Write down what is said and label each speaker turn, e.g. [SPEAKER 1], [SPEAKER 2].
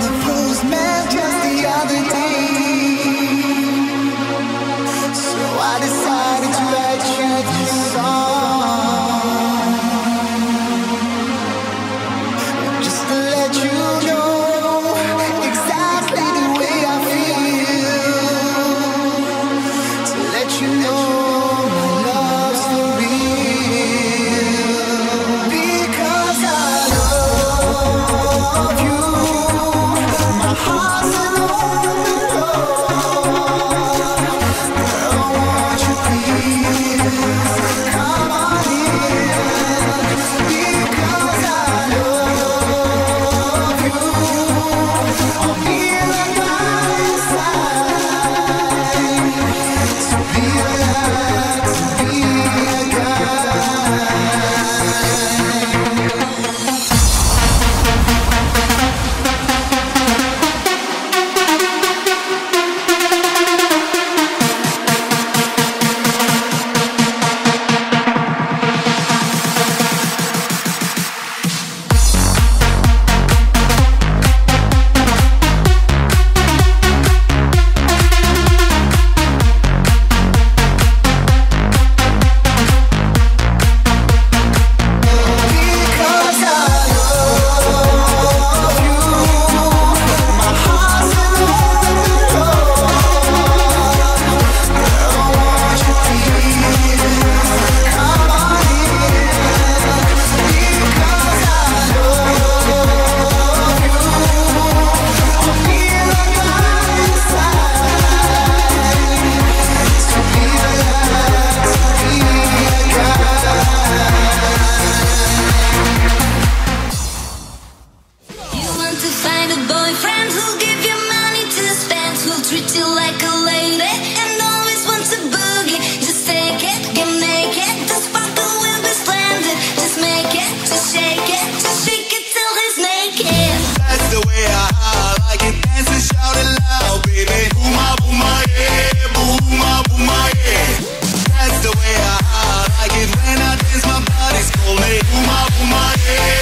[SPEAKER 1] the post just the other day So I decided to let you let song Just to let you know exactly the way
[SPEAKER 2] money.